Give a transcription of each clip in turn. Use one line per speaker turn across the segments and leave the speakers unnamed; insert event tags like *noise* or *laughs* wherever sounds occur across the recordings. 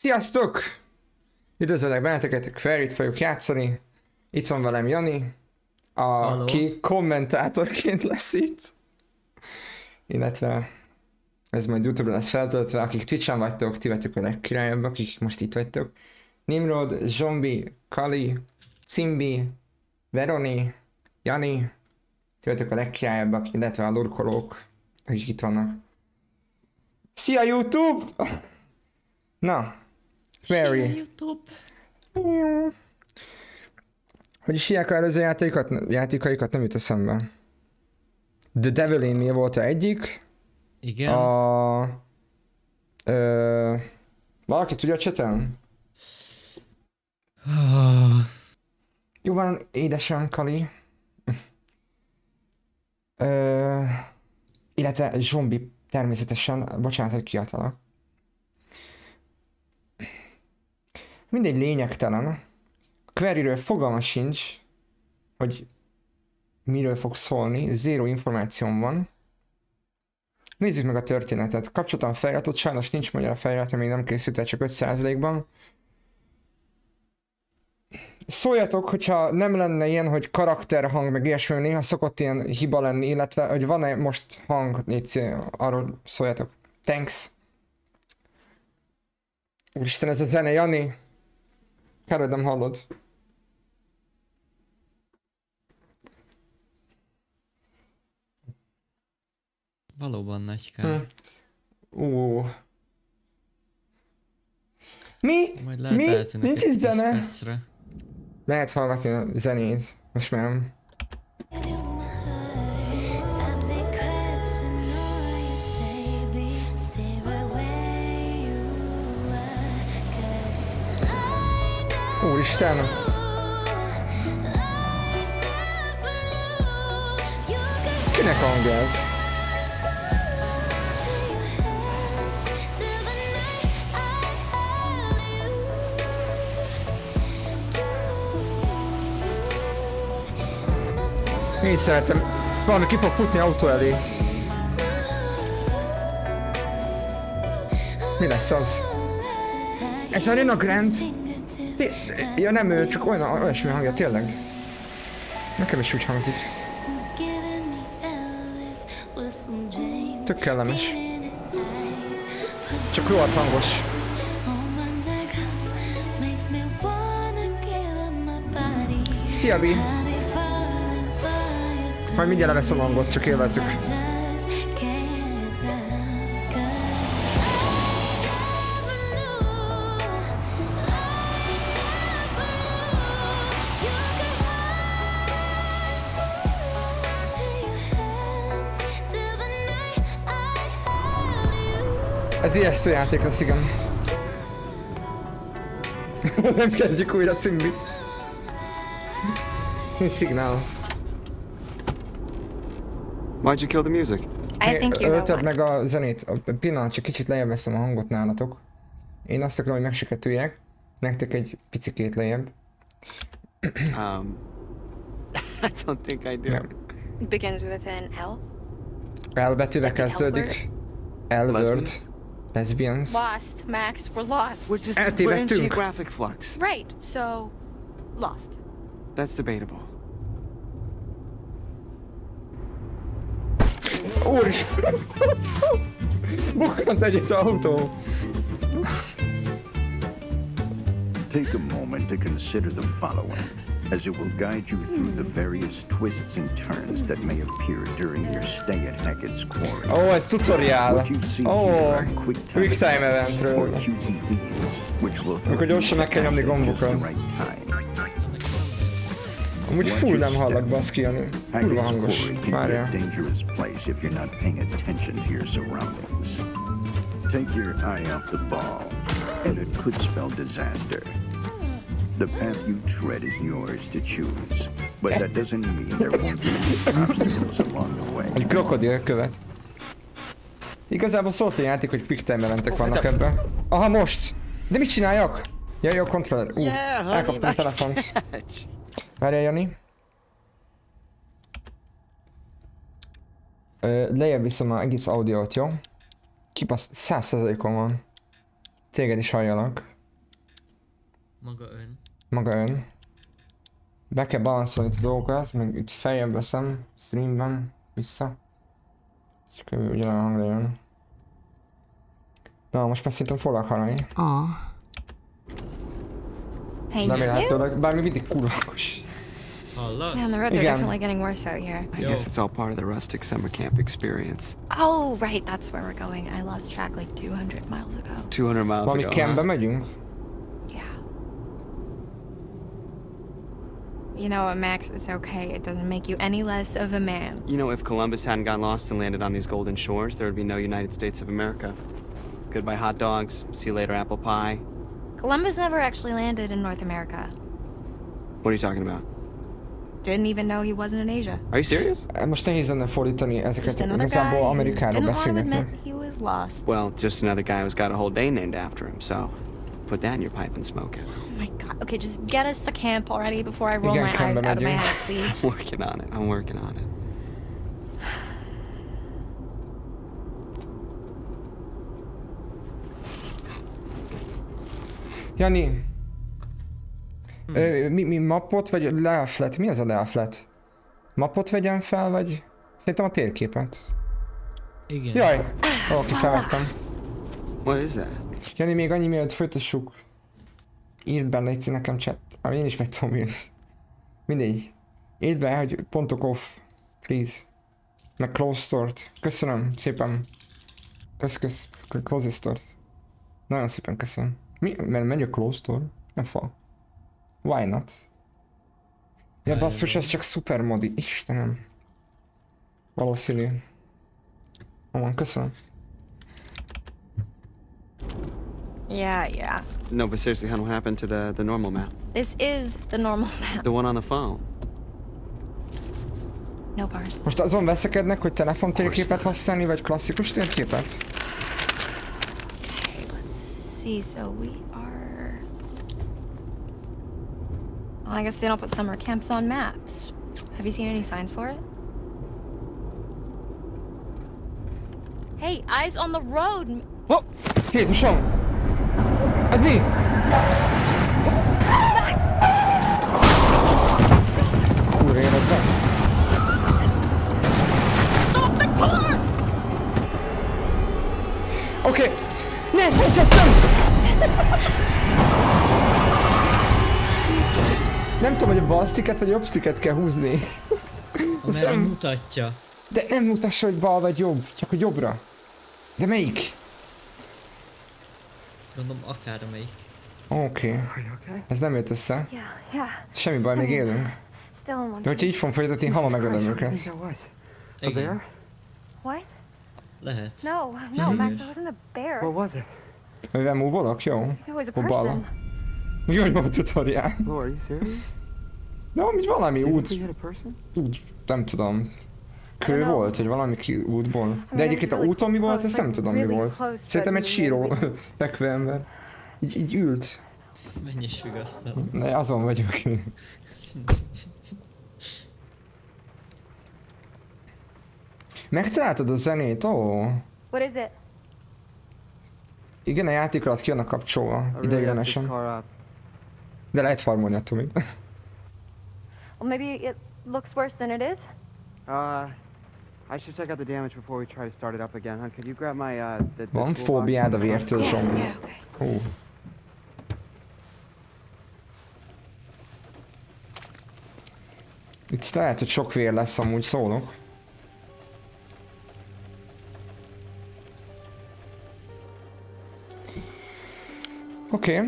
Sziasztok! Üdvözöllek benneteket, Query-t fogjuk játszani. Itt van velem Jani, aki kommentátorként lesz itt. Illetve ez majd Youtube-ra lesz feltöltve, akik Twitch-en vagytok, ti vagytok a legkirályabbak, akik most itt vagytok. Nimrod, Zombi, Kali, Cimbi, Veroni, Jani, ti vagytok a legkirályabbak, illetve a lurkolók, akik itt vannak. Szia YouTube! *laughs* Na, Very.
YouTube.
Hogy is hívják a előző játékokat, játékaikat nem jut eszembe. The Devil in Me volt a egyik.
Igen.
A... Ö, valaki tudja csetelni? *sighs*
Ah,
Jó van, édesem, Kali. Ö, illetve zombi természetesen, bocsánat, hogy kiadtalak. Mindegy lényegtelen. Queryről fogalma sincs, hogy miről fog szólni, zéro információm van. Nézzük meg a történetet. Kapcsoltam feliratot, sajnos nincs magyar felirat, mert még nem készült el csak 5%-ban. Szóljatok, hogyha nem lenne ilyen, hogy karakterhang, meg ilyesmi, néha szokott ilyen hiba lenni, illetve hogy van-e most hang, légy arról szóljatok. Thanks. Úristen, ez a zene, Jani. Kár, hogy nem hallod.
valóban nagy
Hm.
kár.
Ú. Mi?
Majd lehet
Mi? Nincs itt
10
zene?
percre.
Lehet hallgatni a zenét. Most már nem. Úristen! Kinek hangja ez? Én szeretem. Valami ki fog futni autó elé. Mi lesz az? Ez Arena Grand? Ja nem ő, csak olyan, olyasmi hangja, tényleg. Nekem is úgy hangzik. Tök kellemes. Csak rohadt hangos. Szia, Bi! Majd mindjárt leveszem hangot, csak élvezzük. Ijesztő játék lesz, igen. *laughs* Nem kezdjük újra cimbit. Nincs szignál.
Why'd you kill the music?
I think you why.
meg a zenét. A pillanat, csak kicsit lejjebb veszem a hangot nálatok. Én azt akarom, hogy megseketüljek. Nektek egy picikét lejjebb. *coughs*
Um, I don't think I do.
Nem.
Begins with an L.
L betűvel kezdődik. L word.
Lesbians?
Lesbians.
Lost, Max. We're lost.
We're just
Eltévedtünk.
we're in geographic flux.
Right. So, lost.
That's debatable.
Úristen! Bukkant egyet autó.
Take a moment to consider the following, as it will guide you through the various twists and turns that may appear during your stay at Hackett's Quarry.
Oh, ez tutorial.
What you see
Ó,
here oh, quick time
quick time
events, or. QTEs, which will help you
gyorsan meg kell nyomni
act at just the
gombokat.
right time.
Amúgy full nem hallak baszki, Jani. Kurva hangos.
Quarry can be
Várjál.
a dangerous place if you're not paying attention to your surroundings. Take your eye off the ball, and it could spell disaster. The path you tread is yours to choose, but that doesn't mean there won't be *laughs* obstacles along the way.
Egy krokodil követ. Igazából szólt a játék, hogy quick time eventek vannak ebben. Aha, most! De mit csináljak? Ja, jó, controller. Ú,
Yeah,
elkaptam a telefont. Várjál, Jani. Ö, lejjebb viszem az egész audiót, jó? Kipasz, 100%-on van. Téged is halljalak.
Maga ön.
Maga ön. Be kell balanszolni a dolgokat, meg itt feljebb veszem, streamben, vissza. És körülbelül ugyanolyan hangra jön. Na, most már szerintem foglalk hallani.
Aw.
Hey, you?
Remélhetőleg, bár még mindig kurva hangos.
Hallasz?
Man, the roads are
Again.
definitely getting worse out here.
I guess it's all part of the rustic summer camp experience.
Oh, right, that's where we're going. I lost track like 200 miles ago.
200 miles
Valami
ago.
campbe
huh?
megyünk?
You know what, Max? It's okay. It doesn't make you any less of a man.
You know, if Columbus hadn't got lost and landed on these golden shores, there would be no United States of America. Goodbye hot dogs. See you later apple pie.
Columbus never actually landed in North America.
What are you talking about?
Didn't even know he wasn't in Asia.
Are you serious?
Most nehéz lenne fordítani
Just
ezeket,
another guy
igazából
who
Amerikáról
didn't want to admit he was lost.
Well, just another guy who's got a whole day named after him, so put that in your pipe and smoke it.
Oh my god. Okay, just get us to camp already before I roll my eyes out of my head, *laughs* please.
I'm working on it. I'm working on it.
Jani! Hmm. Ö, mi, mi mapot vagy leaflet? Mi az a leaflet? Mapot vegyem fel, vagy... Szerintem a térképet.
Igen.
Jaj! Oké, felvettem.
What is that?
Jani, még annyi mielőtt folytassuk. Írd be, légy nekem chat. Ah, én is meg tudom írni. Mindegy. Írd be, hogy pontok off. Please. Meg close start. Köszönöm szépen. Kösz, kösz. Close start. Nagyon szépen köszönöm. Mi? Mert megy a close store? Nem fa. Why not? Ja basszus, ez csak szuper modi. Istenem. Valószínű. Ó, köszönöm.
Yeah, yeah.
No, but seriously, how what happened to the, the normal map?
This is the normal *laughs* map.
The one on the phone.
No bars.
Most azon veszekednek, hogy telefon térképet használni, vagy klasszikus térképet?
Okay, let's see. So we are. Well, I guess they don't put summer camps on maps. Have you seen any signs for it? Hey, eyes on the road.
Oh! Jézusom! Ez mi? Kurva életben.
Stop the car!
Oké! Okay. Ne, ne, csak nem! Tudom, hogy a bal sticket vagy jobb sticket kell húzni.
Amerre
nem-
mutatja.
De nem mutassa, hogy bal vagy jobb, csak hogy jobbra. De melyik?
Mondom, akármelyik.
Oké. Okay. Ez nem jött össze. Semmi baj, még élünk. De hogyha így fogom folytatni, hama megölöm őket.
Igen.
What?
Lehet.
No, no, Max, it wasn't a bear.
was it?
Mivel múvolok? Jó.
It was a
Hol bala?
person.
Jó, jó tutoriál.
Oh, are you serious?
De amúgy valami út, nem tudom. Kő
know.
volt, vagy valami ki útból. De egyébként a úton mi volt, ezt nem tudom mi volt. Szerintem egy síró *laughs* fekvő ember. Így, így ült.
Menj és függasztalom.
Ne, azon vagyok. *laughs* Megtaláltad a zenét? Ó.
What is it?
Igen, a játék alatt ki vannak kapcsolva, ideiglenesen. De lehet farmolni attól még.
Well, maybe it looks worse than it is.
Uh, I should check out the damage before we try to start it up again, huh? Could you grab my, uh, the, the
Van fóbiád a vértől, zombi.
Yeah, okay.
Ó. Itt lehet, hogy sok vér lesz, amúgy szólok. Oké.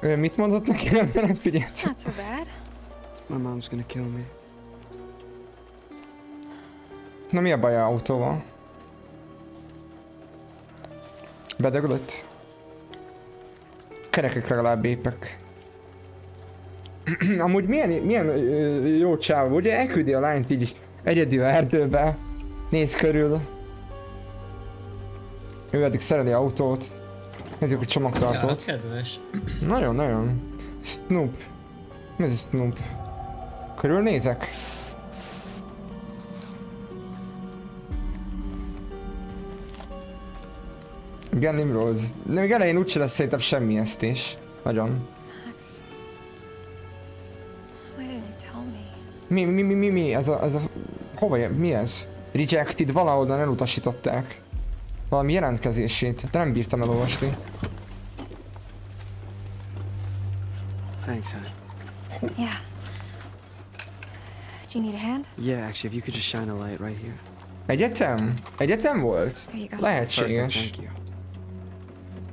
Okay. Mit mondott neki? *laughs* Nem figyelsz.
Not so bad.
My mom's gonna kill me.
Na mi a baj a autóval? Bedöglött? Kerekek legalább épek. *clears throat* Amúgy milyen, milyen jó csáv, ugye elküldi a lányt így egyedül erdőbe, néz körül. Ő eddig szereli autót. Nézzük a
Ja,
csomagtartót.
kedves. *clears throat*
Nagyon, nagyon. Snoop. Mi ez a Snoop? Körülnézek? igen, Nimrod. De még elején úgyse lesz szerintem semmi ezt is. Nagyon. Mi, mi, mi, mi, mi? Ez a, ez a... Hova, mi ez? Rejected, valahonnan elutasították. Valami jelentkezését, de nem bírtam elolvasni.
Thanks, honey.
Yeah. Do you need a hand?
Yeah, actually, if you could just shine a light right here.
Egyetem? Egyetem volt?
Lehetséges.
Perfect, thank you.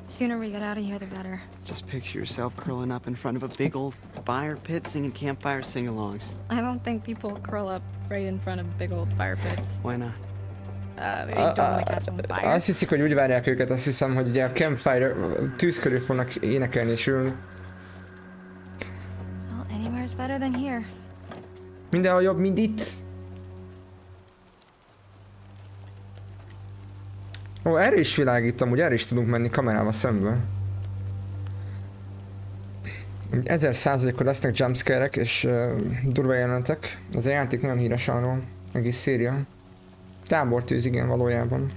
Sooner we get out of here, the better.
Just picture yourself curling up in front of a big old fire pit singing campfire sing-alongs.
I don't think people curl up right in front of big old fire pits.
Why not?
Uh, maybe uh, don't want to uh, catch on fire.
Azt hiszik, hogy úgy várják őket, azt hiszem, hogy ugye a campfire uh, tűz körül fognak énekelni és ülni.
Well, anywhere's better than here.
Mindenhol jobb, mint itt. Ó, erre is világít, amúgy erre is tudunk menni kamerával szembe. Úgy Ezer százalékor lesznek jumpscare-ek és uh, durva jelenetek. Ez a játék nagyon híres arról. Egész széria. Tábortűz, igen, valójában.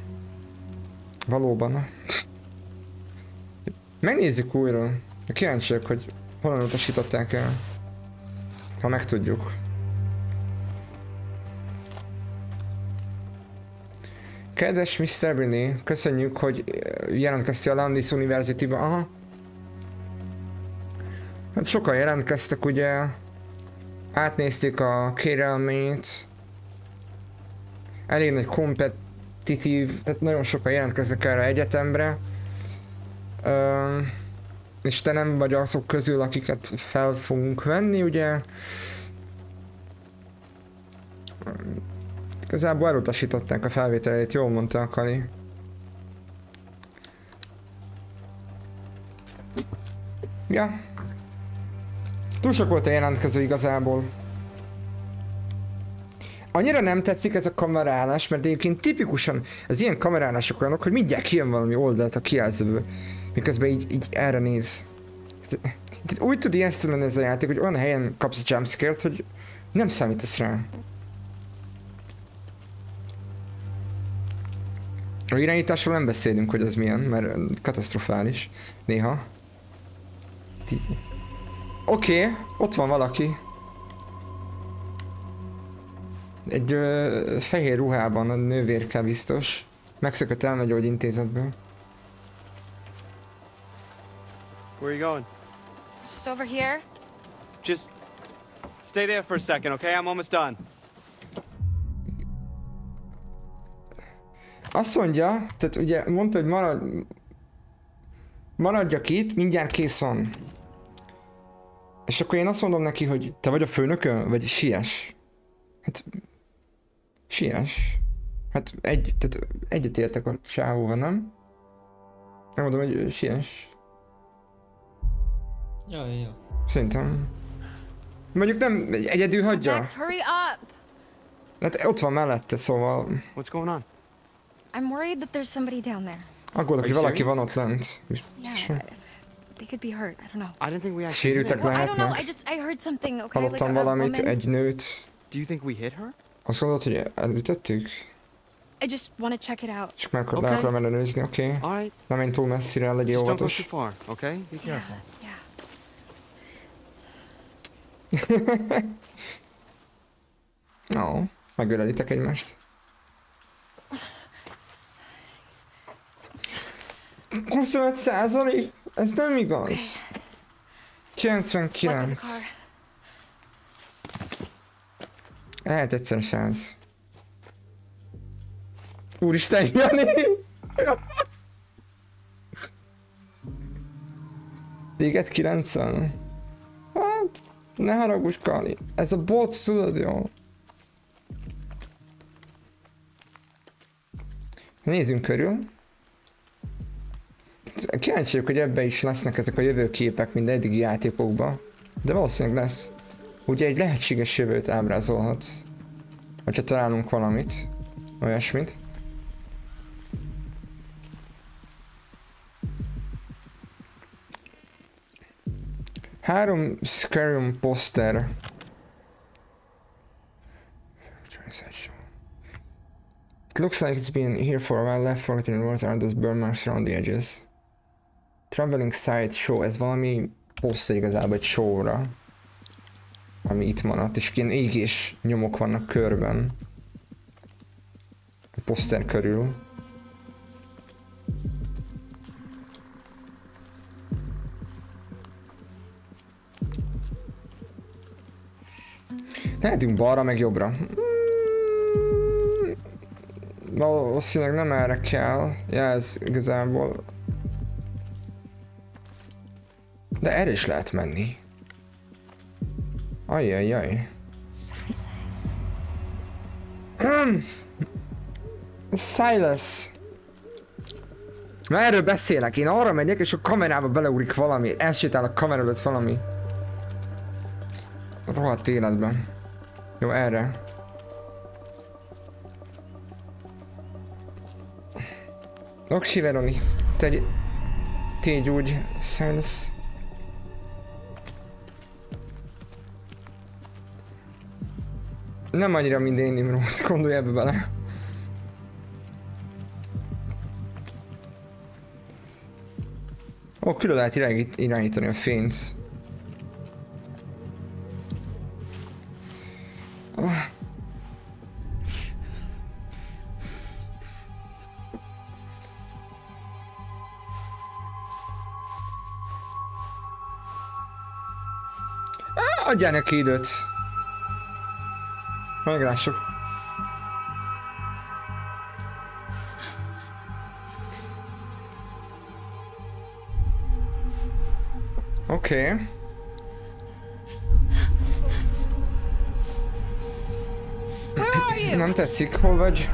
Valóban. Megnézzük újra. Kíváncsiak, hogy honnan utasították el. Ha megtudjuk. Kedves Mr. Billy, köszönjük, hogy eh, jelentkeztél a Landis University-ba. Aha. Hát sokan jelentkeztek, ugye. Átnézték a kérelmét. Elég nagy kompetitív, tehát nagyon sokan jelentkeznek erre egyetemre. Ö, és te nem vagy azok közül, akiket fel fogunk venni, ugye. Igazából elutasították a felvételét, jól mondta a Kali. Ja. Túl sok volt a jelentkező igazából. Annyira nem tetszik ez a kamerálás, mert egyébként tipikusan az ilyen kamerálások olyanok, hogy mindjárt kijön valami oldalt a kijelzőből. Miközben így, így erre néz. Tehát úgy tud ilyen lenni ez a játék, hogy olyan helyen kapsz a jumpscare-t, hogy nem számítasz rá. A irányításról nem beszélünk, hogy az milyen, mert katasztrofális. Néha. Oké, okay, ott van valaki. Egy ö, fehér ruhában, a nővérke biztos. Megszökött elmegy egy intézetből.
Where are you going?
Just over here.
Just stay there for a second, okay? I'm almost done.
Azt mondja, tehát ugye mondta, hogy marad... Maradjak itt, mindjárt kész van. És akkor én azt mondom neki, hogy te vagy a főnökön, vagy siess. Hát... Siess. Hát egy, tehát egyet értek a sávóval, nem? Nem mondom, hogy siess.
Ja, ja, ja.
Szerintem. Mondjuk nem egyedül hagyja.
Max, hurry up!
Hát ott van mellette, szóval
What's going on?
I'm worried that there's somebody down there.
aggódok, hogy valaki van ott lent.
Yeah, they could be hurt. I don't know.
I didn't think we actually.
Sérültek
Well, I don't know. I just I heard something. Okay,
Hallottam
like
valamit,
woman.
egy nőt.
Do you think we hit her?
Azt gondolod, hogy elütöttük?
I just want to check it out.
Csak meg
Oké.
le akarom ellenőrizni, oké? Okay.
All right.
Nem menj túl messzire, legyél
Just don't go too
óvatos.
far, okay? Be careful.
Yeah. *laughs*
No, megölelitek egymást. 25 százalék? Ez nem igaz.
Look at the
99.
car.
Lehet egyszer 100. Úristen, Jani! Téged 90? Hát, ne haragudj, Kali. Ez a bot, tudod jó? Nézzünk körül. Kíváncsi vagyok, hogy ebbe is lesznek ezek a jövőképek, mint eddigi játékokban. De valószínűleg lesz. Ugye egy lehetséges jövőt ábrázolhat. Hogyha találunk valamit. Olyasmit. Három Scarium poster. It looks like it's been here for a while. Left forgotten words are those burn marks around the edges. Traveling site show. Ez valami poster igazából egy showra. Ami itt maradt, és ilyen égés nyomok vannak körben. A poszter körül. Lehetünk balra, meg jobbra. Hmm. Valószínűleg nem erre kell. Ja, ez igazából... De erre is lehet menni. Ajajaj. Hmm. Silas. Na erről beszélek, én arra megyek és a kamerába beleugrik valami, elsétál a kamera előtt valami. Rohadt életben. Jó, erre. Oksi Veroni, te... Tégy úgy, Silas. Nem annyira minden Nimrod, gondolj ebbe bele. Ó, külön lehet irányít, irányítani a fényt. Adjál neki időt. Meglássuk. Oké. Okay. Nem tetszik, hol vagy?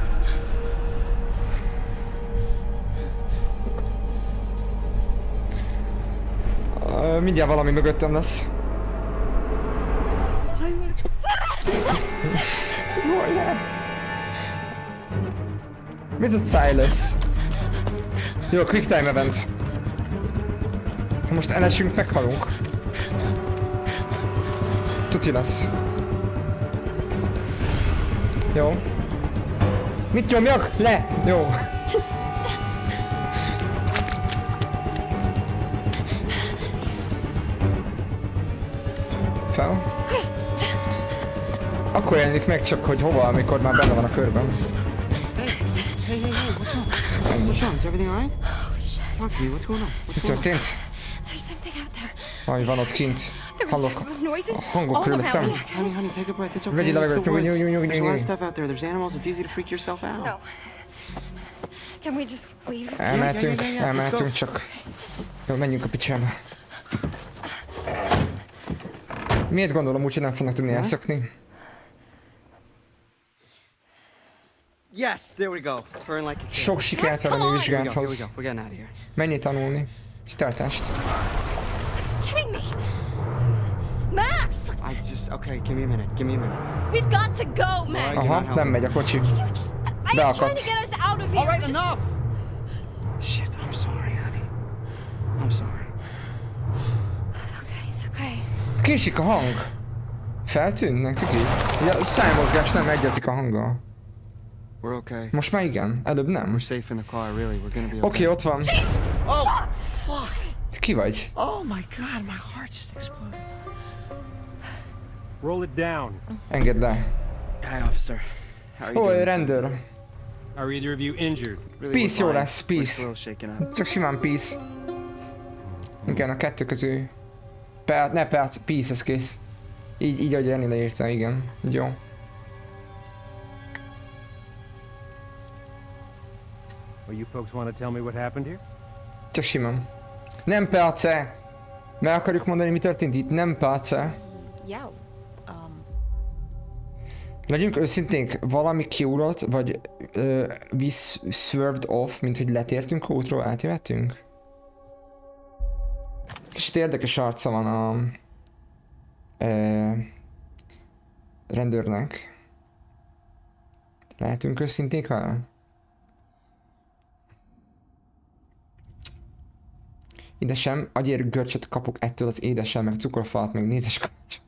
Mindjárt valami mögöttem lesz. Mi az Silas? Jó, quick time event. Ha most elesünk, meghalunk. Tuti lesz. Jó. Mit nyomjak? Le! Jó. Fel. Akkor jelenik meg csak, hogy hova, amikor már benne van a körben.
What's wrong? Is everything alright?
Holy shit.
Talk to me. What's going on?
Mi
What's going on?
történt?
There's something out there.
Valami van ott kint. Hallok
noises
a hangok körülöttem.
around me.
Honey, honey, take a breath. It's okay.
Vegyi
It's the
levegőt, nyugodj,
woods.
nyugodj, nyugodj,
There's a lot of
nyugodj.
stuff out there. There's animals. It's easy to freak yourself out.
No. Can we just leave?
Elmehetünk, elmehetünk csak. Jó, menjünk a picsába. Miért gondolom úgy, hogy nem fognak tudni elszokni?
Yes, there we go. Burn like a kid.
Sok sikert a
we
vizsgáthoz.
go. We're getting out of here.
Menj tanulni. Kitartást.
Kidding me? Max!
I just okay. Give me a minute. Give me a minute.
We've got to go, Max!
Alright.
Aha, nem megy a kocsi. Beakadt.
All right,
Just-
enough. Shit, I'm sorry, honey. I'm sorry.
It's okay, it's okay.
Késik a hang. Feltűnnek, cuki? Ja, szájmozgás nem egyezik a hanggal.
We're okay.
Most már igen, előbb nem.
We're safe in the car. Really, we're gonna be
Oké,
okay.
ott van.
Oh, fuck.
Ki vagy?
Oh my god, my heart just exploded.
Roll it down.
Engedd le.
Hi, officer. How are you
Ó,
doing?
rendőr.
Are either of you injured?
Really,
Peace,
we're
jó lesz, peace. Csak simán peace. Igen, a kettő közül. Per, ne perc, peace, ez kész. Így, így ahogy Enni leírta, igen. Jó.
Well, you folks want to tell me what happened here?
Csak simán. Nem perce! Meg akarjuk mondani, mi történt itt? Nem perce.
Yeah. Um,
Legyünk őszinténk, valami kiugrott, vagy ö, we swerved off, mint hogy letértünk a útról, átjöhetünk? Kicsit érdekes arca van a ö, rendőrnek. Lehetünk őszinték vele? Édesem, agyér görcsöt kapok ettől az édesem, meg cukorfalat, meg nézes kalács.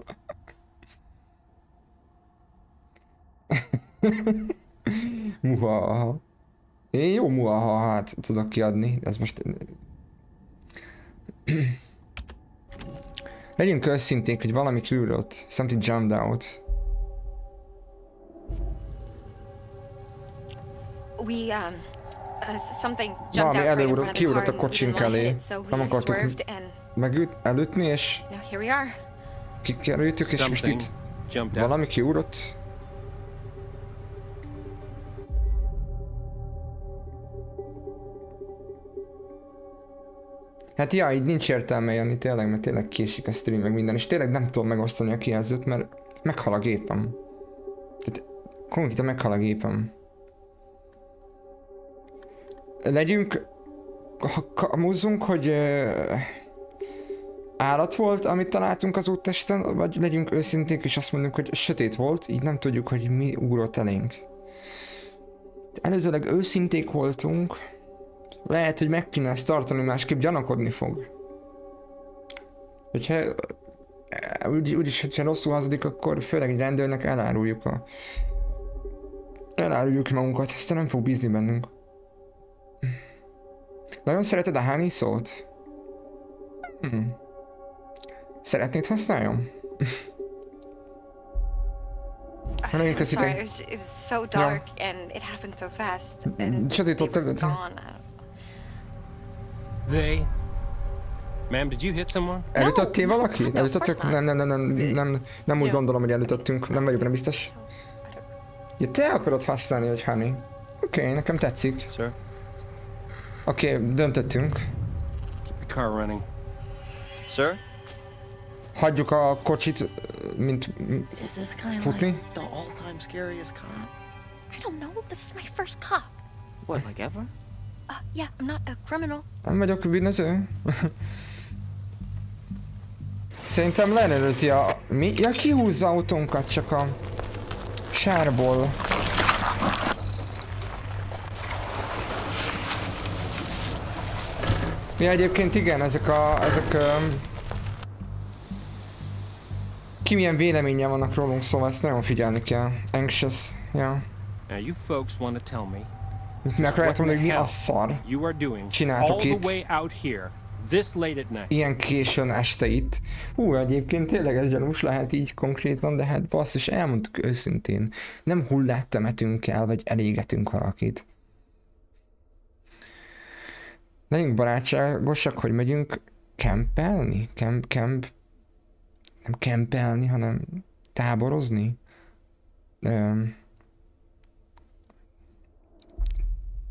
*laughs* Muha. Én jó muha, hát tudok kiadni, ez most... *clears throat* Legyünk őszinték, hogy valami kiugrott. Something jumped out.
We, um,
Valami
the
kiugrott a kocsink elé. Nem
we
akartuk megüt, elütni, és
now here we are.
kikerültük, és most
Something
itt
jumped out.
valami kiugrott. Hát ja, így nincs értelme jönni tényleg, mert tényleg késik a stream meg minden, és tényleg nem tudom megosztani a kijelzőt, mert meghal a gépem. Tehát konkrétan meghal a gépem. Legyünk, ha kamúzzunk, hogy uh, állat volt, amit találtunk az úttesten, vagy legyünk őszinték és azt mondjuk, hogy sötét volt, így nem tudjuk, hogy mi ugrott elénk. Előzőleg őszinték voltunk, lehet, hogy meg kéne ezt tartani, másképp gyanakodni fog. Hogyha úgy, úgyis, hogyha rosszul hazudik, akkor főleg egy rendőrnek eláruljuk a... Eláruljuk magunkat, aztán nem fog bízni bennünk. Nagyon szereted a honey szót? Hmm. Szeretnéd használjam? *laughs* Nagyon köszi,
sorry,
te-
it was, it was so dark and it happened so fast. And
Sötét terület.
They? Ma'am, did you hit someone?
Elütöttél
no,
valakit?
no,
Elütöttök? Nem, nem, nem, nem, nem, nem úgy gondolom, hogy elütöttünk. Nem vagyok benne biztos. Ja, te akarod használni, hogy honey. Oké, okay, nekem tetszik.
Sir?
Oké, okay, döntöttünk.
Keep the car running.
Sir?
Hagyjuk a kocsit, mint...
Is this guy
Futni?
like the all-time scariest cop?
I don't know. This is my first cop.
What, like ever?
Uh, yeah, I'm not a criminal.
Nem vagyok bűnöző. Szerintem leellenőrzi a... Mi? Ja, kihúzza autónkat csak a... Sárból. Ja, egyébként igen, ezek a... ezek... Um, ki milyen véleménye vannak rólunk, szóval ezt nagyon figyelni kell. Anxious, ja.
Now, you folks want to tell me
Meg akarják mondani, hogy mi a szar. Csináltok itt.
way out here this late at night.
ilyen későn este itt. Hú, egyébként tényleg ez gyanús lehet így konkrétan, de hát basszus, elmondtuk őszintén. Nem hullát temetünk el, vagy elégetünk valakit. Legyünk barátságosak, hogy megyünk kempelni? Kemp, kemp... Nem kempelni, hanem táborozni? Öm...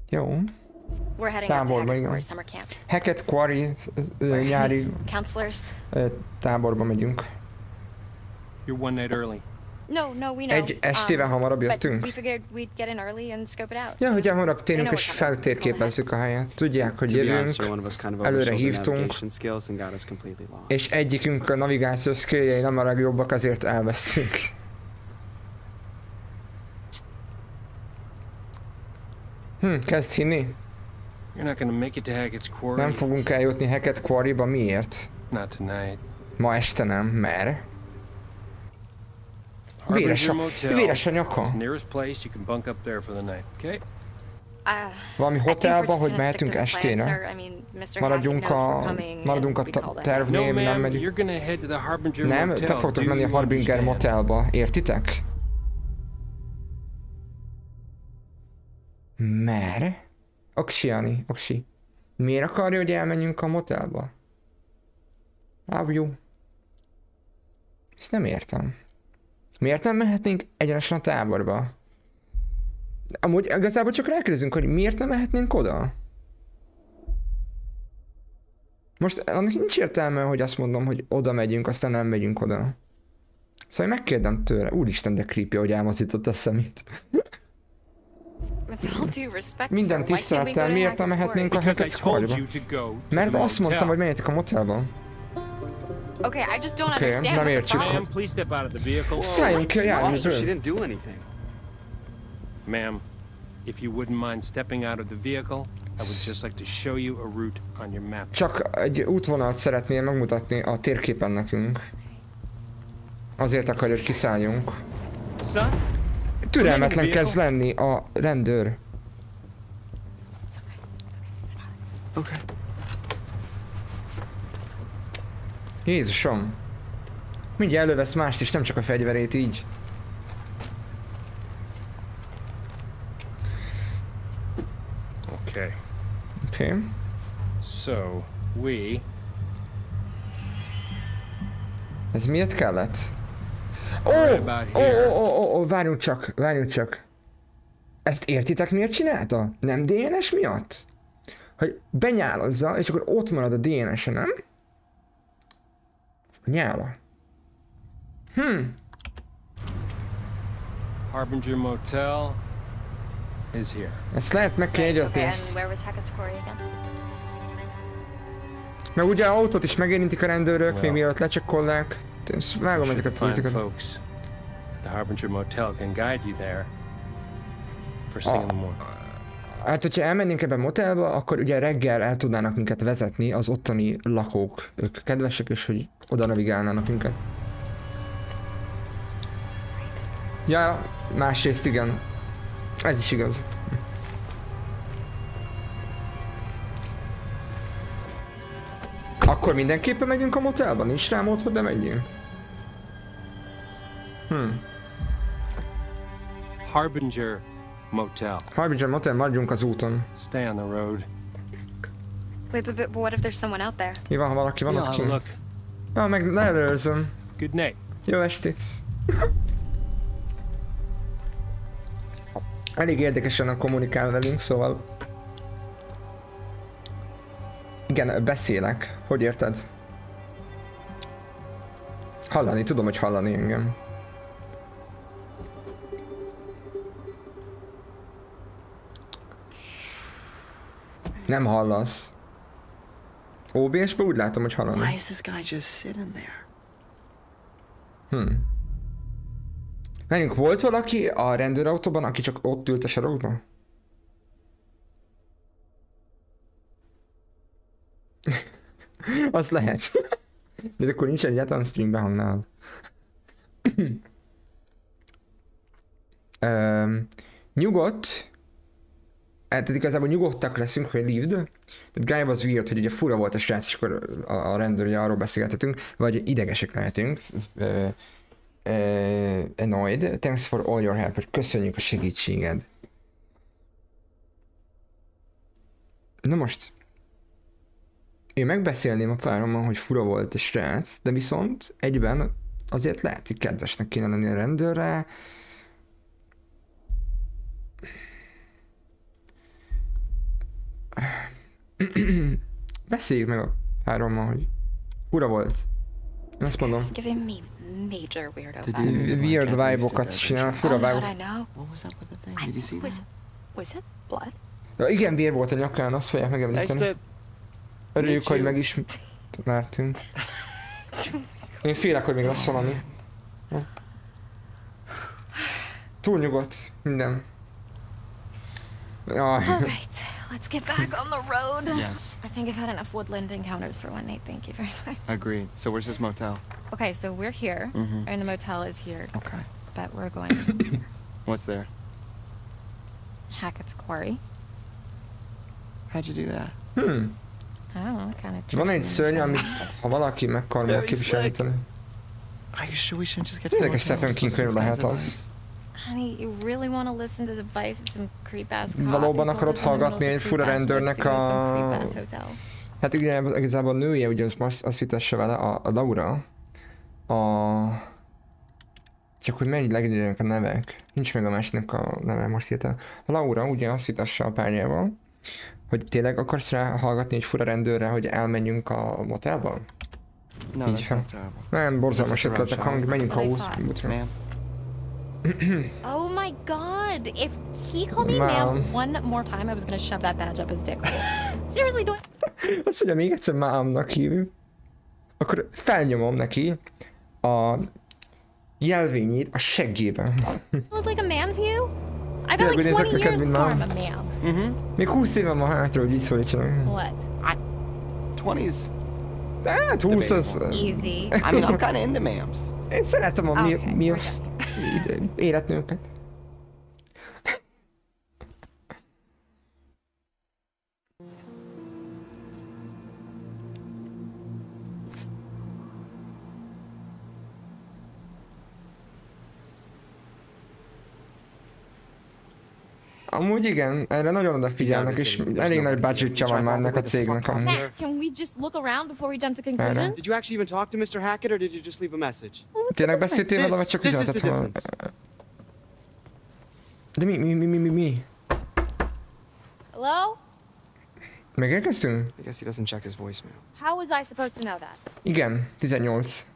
Jó.
We're heading
Táborba, igen.
Quarry Summer Camp.
Hackett Quarry nyári *laughs* táborba megyünk.
You're one night early.
No, no, we know.
Egy estével hamarabb
but
jöttünk.
we figured we'd get in early and scope it out.
Ja, hogy hamarabb térünk és feltérképezzük a helyet. Tudják, hogy jövünk, előre hívtunk, és egyikünk a navigációs skilljei nem a legjobbak, azért elvesztünk. Hm, kezd hinni?
You're not gonna make it to Hackett's Quarry.
Nem fogunk eljutni Hackett Quarryba, miért?
Not tonight.
Ma este nem, mert... Véres a, véres a nyaka.
Uh,
Valami hotelba, hogy mehetünk estére? Maradjunk a, maradjunk a tervnél, nem megyünk. Nem, te fogtok menni a Harbinger? Motelba, értitek? Mer? Oksi, Ani, Oksi. Miért akarja, hogy elmenjünk a motelba? You? Ezt nem értem. Miért nem mehetnénk egyenesen a táborba? Amúgy igazából csak rákérdezünk, hogy miért nem mehetnénk oda? Most annak nincs értelme, hogy azt mondom, hogy oda megyünk, aztán nem megyünk oda. Szóval megkérdem tőle, úristen, de creepy, hogy elmozdított a szemét. Minden tisztelettel miért nem mehetnénk a Hackett's Mert azt mondtam, hogy menjetek a motelba.
Okay, I just don't
Okay,
understand
nem értjük.
Ma'am, please step out of the vehicle.
Szálljunk ki a
Officer, she
járműből.
didn't do anything.
Ma'am, if you wouldn't mind stepping out of the vehicle, I would just like to show you a route on your map.
Csak egy útvonalat szeretnél megmutatni a térképen nekünk. Azért akarja, hogy kiszálljunk.
Son,
Türelmetlen kezd lenni a rendőr.
Okay.
Jézusom. Mindjárt elővesz mást is, nem csak a fegyverét így.
Okay.
Oké. Okay.
So, we
Ez miért kellett? Ó, ó, ó, ó, ó, várjunk csak, várjunk csak. Ezt értitek miért csinálta? Nem DNS miatt? Hogy benyálozza, és akkor ott marad a DNS-e, nem? A nyála. Hm,
Harbinger Motel is here.
ezt lehet meg kell
and
ezt. Meg ugye autót is megérintik a rendőrök, még
Well.
mielőtt lecsekkolják. Én vágom ezeket a
find
ezeket.
folks at the Harbinger Motel can guide you there. First thing in the morning.
Hát, hogyha elmennénk ebbe a motelba, akkor ugye reggel el tudnának minket vezetni az ottani lakók. Ők kedvesek, és hogy oda navigálnának minket. Ja, másrészt igen. Ez is igaz. Akkor mindenképpen megyünk a motelba? Nincs rá mód, hogy de megyünk? Hm.
Harbinger Motel.
Harbinger Motel, maradjunk az úton.
Stay on the road.
Wait, but, but what if there's someone out there?
Mi van, ha valaki van ott
a
kint? Ja, meg leelőrzöm.
Good night.
Jó estét! Elég érdekesen kommunikál velünk, szóval... Igen, beszélek. Hogy érted? Hallani, tudom, hogy hallani engem. Nem hallasz. OBS-be úgy látom, hogy
Why
hallani.
is this guy just sitting there?
Hm. Menjünk, volt valaki a rendőrautóban, aki csak ott ült a sarokban? *laughs* Az lehet. De akkor nincs egyáltalán streamben hangnál. um, *clears throat* nyugodt. Hát tehát igazából nyugodtak leszünk, hogy lived. Tehát Guy was weird, hogy ugye fura volt a srác, és akkor a, a rendőr ugye arról beszélgethetünk, vagy idegesek lehetünk. Uh, uh, annoyed. Thanks for all your help. Köszönjük a segítséged. Na most, én megbeszélném a párommal, hogy fura volt a srác, de viszont egyben azért lehet, hogy kedvesnek kéne lenni a rendőrre. *clears throat* Beszéljük meg a párommal, hogy fura volt. Én azt mondom,
major weirdo vibes.
weird vibe-okat csinál, fura
Oh,
vibe
was
it blood?
Ja, igen, vér volt a nyakán, azt fogják megemlíteni.
to
Örüljük, hogy megismertünk. Én félek, hogy még lesz valami. Túl nyugodt, minden. Jaj.
All right, let's get back on the road.
Yes,
I think I've had enough woodland encounters for one night. Thank you very *laughs* much.
agreed. So where's this motel?
Okay, so we're here,
Mhm.
and the motel is here,
Okay.
but we're going *coughs*
What's there?
Hackett's Quarry.
How'd you do that?
Hmm.
I don't know, kind of.
Van egy szörny, amit ha valaki meg akar ma
Very
képviselíteni.
Are you sure we shouldn't just get to
Tényleg
the motel?
Stephen King
listen to
könyv
this
lehet az.
advice?
Honey, you really want to listen to the advice of some creep ass cop?
Valóban akarod hallgatni egy fura rendőrnek a-
creep-ass hotel?
Hát igazából, igazából a nője, ugye most azt vitesse vele, a, a Laura. A... Csak hogy mennyi legyenek a nevek. Nincs meg a másiknak a neve most hirtelen. A Laura ugye azt vitassa a párjával, hogy tényleg akarsz rá hallgatni egy fura rendőrre, hogy elmenjünk a motelba?
No,
Így
terrible.
Nem, borzalmas ötletnek hang, menjünk a
That's *clears throat* Oh my god! If he called me
Ma'am.
ma'am one more time, I was gonna shove that badge up his dick. *laughs* Seriously, do I
Azt mondja, még egyszer mámnak hívjuk. Akkor felnyomom neki a jelvényét a seggében. *laughs*
look like a ma'am to you? I've
Yeah,
got
but
like
it's
20
like a
years
Kevin
before I'm
ma'am.
a ma'am. Mm-hmm.
Még 20 évem van hátra, hogy így szólítsanak.
What?
20s.
Hát 20 az...
Easy.
I mean, I'm kind of into ma'ams.
Én szeretem a mi,
Okay,
mi
okay.
Életnőket. Amúgy igen, erre nagyon odafigyelnek, és elég nagy budgetja van már ennek a cégnek amúgy.
Max, can we just look around before we jump to conclusion?
Did you actually even talk to Mr. Hackett, or did you just leave a message?
Tényleg beszéltél vele, vagy csak üzenetet
difference.
De mi, mi, mi, mi, mi, mi?
Hello?
Megérkeztünk?
I guess he doesn't check his voicemail.
How was I supposed to know that?
Igen, 18.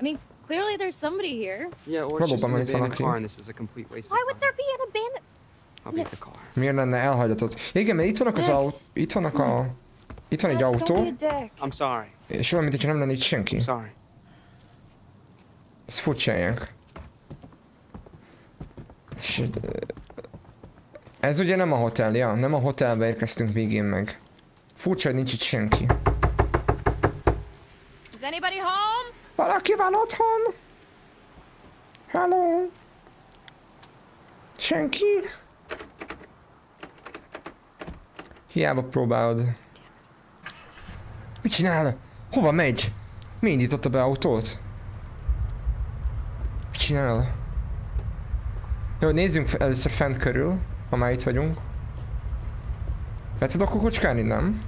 I mean, clearly there's somebody here.
Yeah, or it's just an abandoned car, and this is a complete waste
Why would there be an abandoned...
I'll be the car.
Miért lenne elhagyatott? Igen, mert itt vannak az autó, itt vannak a... Itt van egy autó.
I'm sorry.
és olyan, mintha nem lenne itt senki.
I'm sorry.
Ezt furcsálják. És, ez ugye nem a hotel, ja? Nem a hotelbe érkeztünk végén meg. Furcsa, hogy nincs itt senki.
Is anybody home?
Valaki van otthon? Hello? Senki? Hiába próbálod. Mit csinál? Hova megy? Mi indította be autót? Mit csinál? Jó, nézzünk először fent körül, ha már itt vagyunk. Be tudok kukucskálni, nem?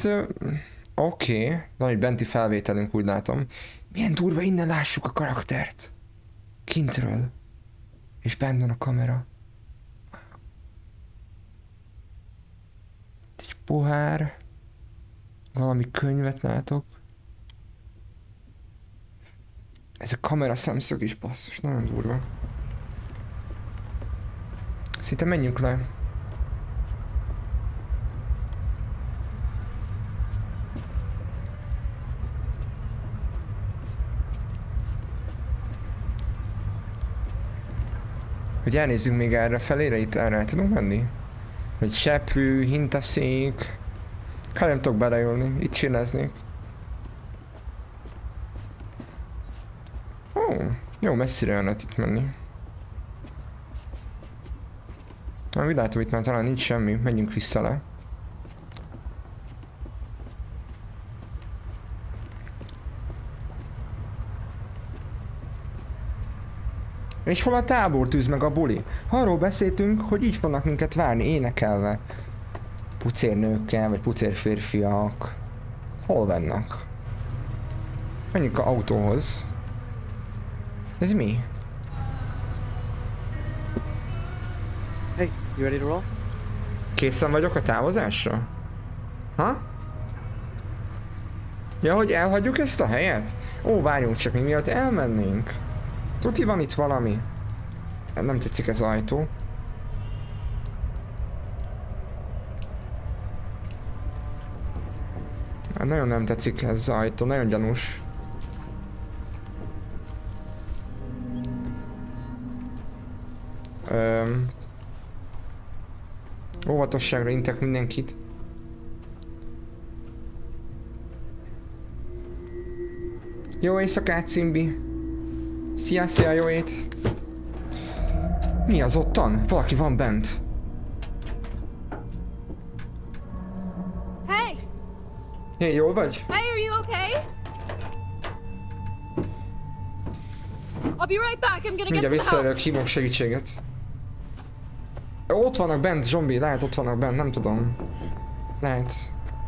Hát, oké. Okay. Van egy benti felvételünk, úgy látom. Milyen durva, innen lássuk a karaktert. Kintről. És bent van a kamera. Egy pohár. Valami könyvet látok. Ez a kamera szemszög is basszus, nagyon durva. Szinte menjünk le. Hogy elnézzünk még erre felére, itt erre el tudunk menni? Hogy seprű, hintaszék. Hát nem tudok beleülni, itt csinálnék. Ó, jó messzire lehet itt menni. Na, úgy látom, itt már talán nincs semmi, menjünk vissza le. És hol a tábortűz meg a buli? Arról beszéltünk, hogy így fognak minket várni énekelve. Pucérnőkkel, vagy pucérférfiak. Hol vannak? Menjünk a autóhoz. Ez mi?
Hey, you ready to roll?
Készen vagyok a távozásra? Ha? Ja, hogy elhagyjuk ezt a helyet? Ó, várjunk csak, mi miatt elmennénk. Tuti van itt valami. Nem tetszik ez ajtó. Hát nagyon nem tetszik ez az ajtó, nagyon gyanús. Öm, óvatosságra intek mindenkit. Jó éjszakát, Cimbi! Szia, szia, jó ét! Mi az ottan? Valaki van bent.
Hey!
Hé, jól vagy?
Hey, are you okay? I'll be right back. I'm gonna get
Mindjárt visszajövök, hívok segítséget. Ott vannak bent, zombi, lehet ott vannak bent, nem tudom. Lehet.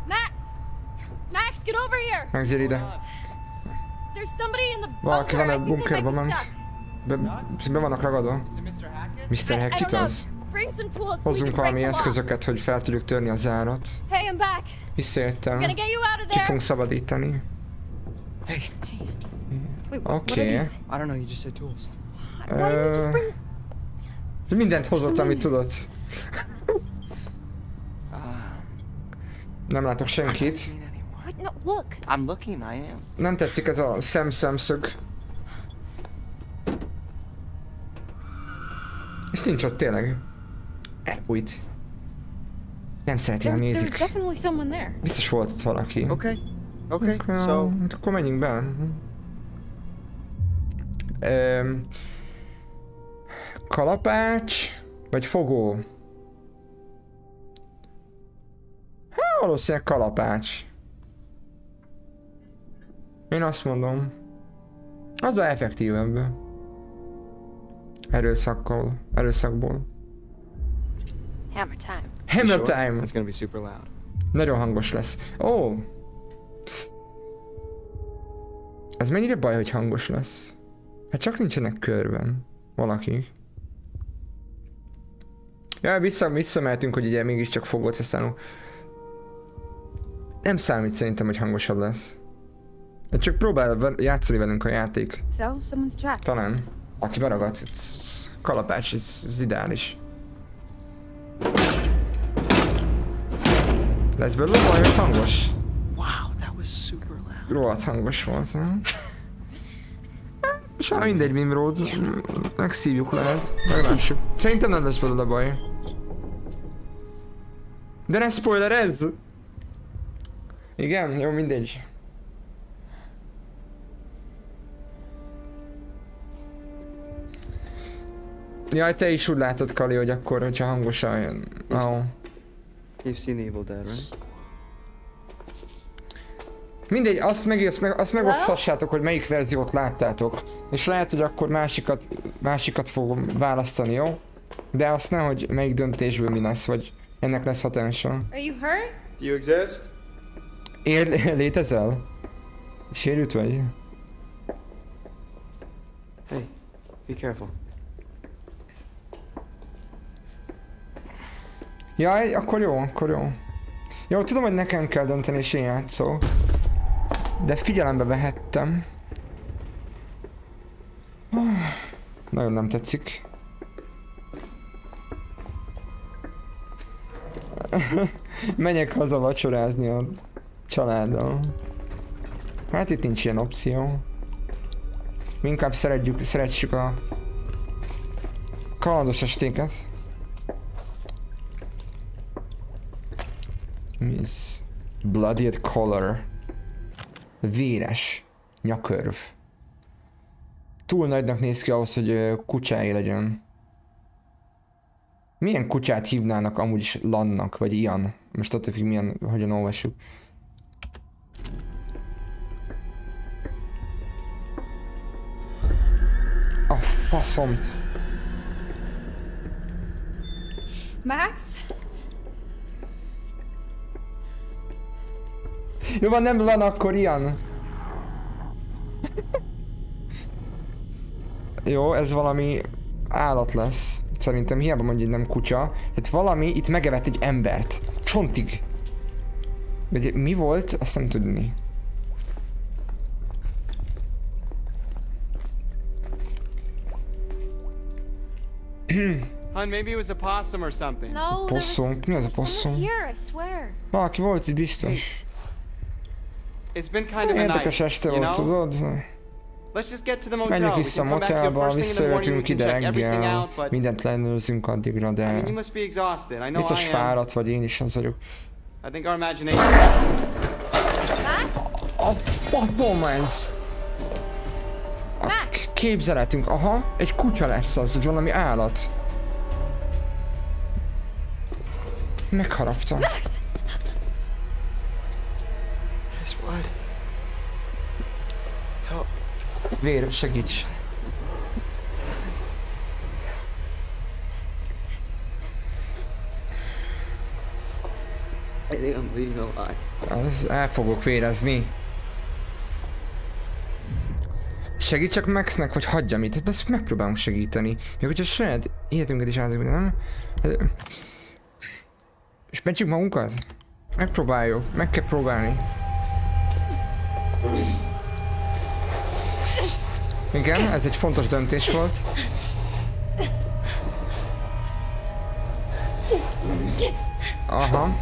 Max! Max, get over here!
Megzér ide.
There's somebody in the
Valaki van a bunkerban ment. Be, be vannak ragadva.
Mr. Hackett?
Az. Hozzunk valami eszközöket, hogy fel tudjuk törni a zárat.
Hey, I'm back.
Visszajöttem.
I'm gonna get you out of
Ki
there.
fogunk szabadítani.
Hey,
Oké.
what are these?
I don't know, you just said tools.
Why didn't you just
Ö,
bring...
Mindent hozott, amit tudott.
Uh,
Nem látok senkit.
No, look.
I'm looking, I am.
Nem tetszik ez a szemszemszög. És nincs ott tényleg. Elbújt. Nem szereti, ha nézik.
definitely someone there.
Biztos volt ott valaki.
Okay, okay,
Ja,
so
hát akkor menjünk be. Öm, kalapács, vagy fogó? Hát valószínűleg kalapács. Én azt mondom. Az a effektívebb. Erőszakkal. Erőszakból.
Hammer time.
Hammer time!
It's gonna be super loud.
Nagyon hangos lesz. Ó! Ez mennyire baj, hogy hangos lesz? Hát csak nincsenek körben. Valaki. Ja, vissza, visszamehetünk, hogy ugye mégiscsak fogót használunk. Nem számít szerintem, hogy hangosabb lesz. Hát csak próbál játszani velünk a játék.
So, someone's trapped.
Talán. Aki beragadt, ez kalapács, ez, ez ideális. Lesz belőle hogy hangos?
Wow, that was super loud.
Rohadt hangos volt, nem? És már mindegy, Mimród. Megszívjuk lehet. Meglássuk. Szerintem nem lesz belőle baj. De ne spoilerezz! Igen? Jó, mindegy. Jaj, te is úgy látod, Kali, hogy akkor, hogyha hangosan jön. Oh.
You've seen Evil Dead, right?
Mindegy, azt meg, azt, meg, azt megosztassátok, hogy melyik verziót láttátok. És lehet, hogy akkor másikat, másikat fogom választani, jó? De azt nem, hogy melyik döntésből mi lesz, vagy ennek lesz hatása.
Are you hurt?
Do you exist?
Ér, *laughs* létezel? Sérült vagy?
Hey, be careful.
Jaj, akkor jó, akkor jó. Jó, tudom, hogy nekem kell dönteni, és én játszok. De figyelembe vehettem. Nagyon nem tetszik. Menjek haza vacsorázni a családdal. Hát itt nincs ilyen opció. Mi inkább szeretjük, szeretsük a kalandos estéket. Mi ez? Bloodied collar. Véres. Nyakörv. Túl nagynak néz ki ahhoz, hogy ö, kutyái legyen. Milyen kutyát hívnának amúgy is Lannak, vagy Ian? Most attól függ milyen, hogyan olvassuk. A faszom.
Max?
Jó van, nem Lan, akkor Ian. Jó, ez valami állat lesz. Szerintem hiába mondja, hogy nem kutya. Tehát valami itt megevett egy embert. Csontig. De mi volt, azt nem tudni. *clears throat*
Hun, maybe it was a possum or something.
No, there was,
Possum? Mi az a possum?
swear.
Valaki volt itt biztos.
It's been kind of a
Érdekes
night,
este
you
volt,
know?
tudod?
Let's just get to the motel.
Menjünk vissza a motelba, visszajöttünk ide reggel.
out, but
Mindent leellenőrzünk addigra, de
mean, you must be exhausted. I know
biztos
I am.
fáradt vagy, én is az vagyok.
I think our imagination.
Max?
A faszom ez! A
Max!
képzeletünk, aha, egy kutya lesz az, vagy valami állat. Megharaptam.
Max!
Vér, segíts. Az el fogok vérezni. Segítsek Maxnek, vagy hagyjam itt? Hát Ezt megpróbálunk segíteni. Még hogyha saját életünket is áldunk, nem? És mentsük magunkat? Megpróbáljuk, meg kell próbálni. Igen, ez egy fontos döntés volt. Aha.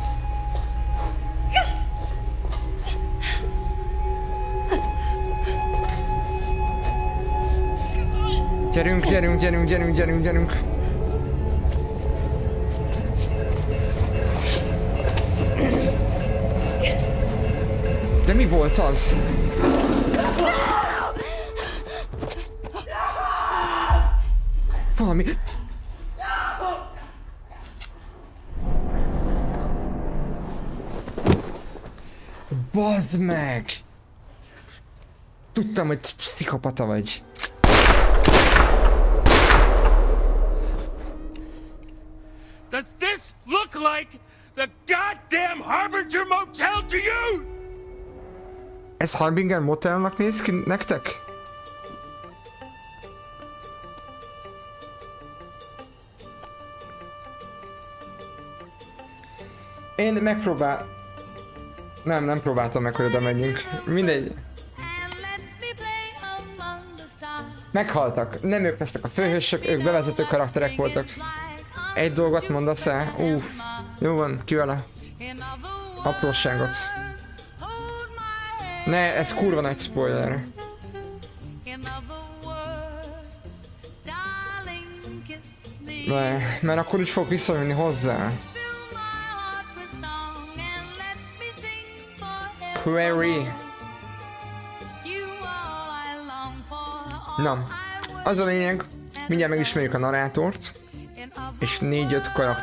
Gyerünk, gyerünk, gyerünk, gyerünk, gyerünk, gyerünk. De mi volt az? Valami... Bazd meg!
Tudtam, hogy pszichopata vagy.
Does this look like the goddamn Harbinger Motel to you?
Ez Harbinger Motelnak néz ki nektek? Én megpróbál... Nem, nem próbáltam meg, hogy oda menjünk. Mindegy. Meghaltak. Nem ők lesznek a főhősök, ők bevezető karakterek voltak. Egy dolgot mondasz el? Uff. Jó van, ki vele? Apróságot. Ne, ez kurva nagy spoiler. Ne, mert akkor úgy fog visszajönni hozzá. Query. Na, az a lényeg, mindjárt megismerjük a narrátort, és 4-5 karakter